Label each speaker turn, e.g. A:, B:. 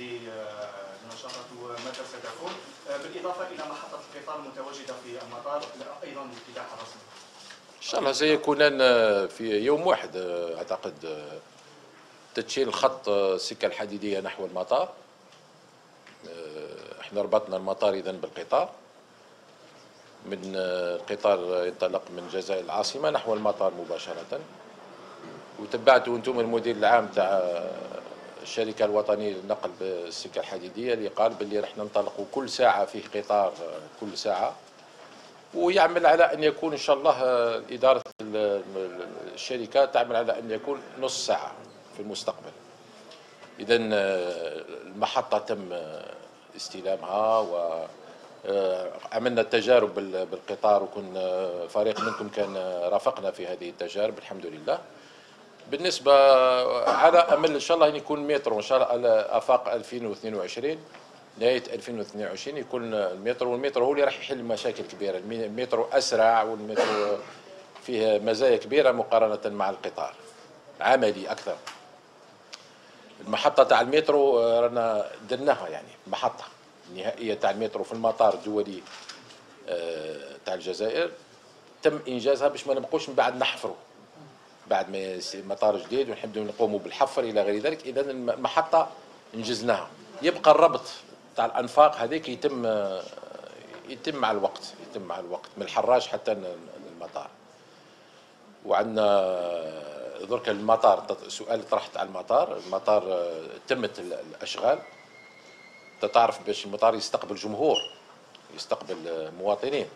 A: لنشاطة متى ستكون بالإضافة إلى محطة القطار المتواجدة في المطار أيضا الافتتاح الرسمي
B: إن شاء الله سيكونان في يوم واحد أعتقد تدشين الخط السكة الحديدية نحو المطار. إحنا ربطنا المطار اذا بالقطار. من القطار ينطلق من جزائر العاصمة نحو المطار مباشرة. وتبعتوا أنتم المدير العام تاع الشركة الوطنية للنقل بالسكه الحديدية اللي قال باللي راح ننطلقوا كل ساعة فيه قطار كل ساعة. ويعمل على أن يكون إن شاء الله إدارة الشركة تعمل على أن يكون نص ساعة في المستقبل. اذا المحطة تم استلامها و عملنا التجارب بالقطار وكن فريق منكم كان رافقنا في هذه التجارب الحمد لله. بالنسبة على أمل إن شاء الله يكون مترو ان شاء الله أفاق 2022 نهاية 2022 يكون المترو والمترو هو اللي راح يحل مشاكل كبيرة. المترو أسرع والمترو فيه مزايا كبيرة مقارنة مع القطار. عملي أكثر. المحطة تاع المترو رانا درناها يعني محطة النهائيه تاع المترو في المطار الدولي آه، تاع الجزائر. تم إنجازها باش ما نبقوش من بعد نحفروا بعد ما مطار جديد ونحبوا نقوموا بالحفر إلى غير ذلك. اذا المحطه انجزناها يبقى الربط تاع الأنفاق هذيك يتم يتم مع الوقت يتم مع الوقت من الحراج حتى المطار. وعندنا درك المطار سؤال طرحت على المطار. المطار تمت الأشغال. تعرف باش المطار يستقبل جمهور يستقبل مواطنين.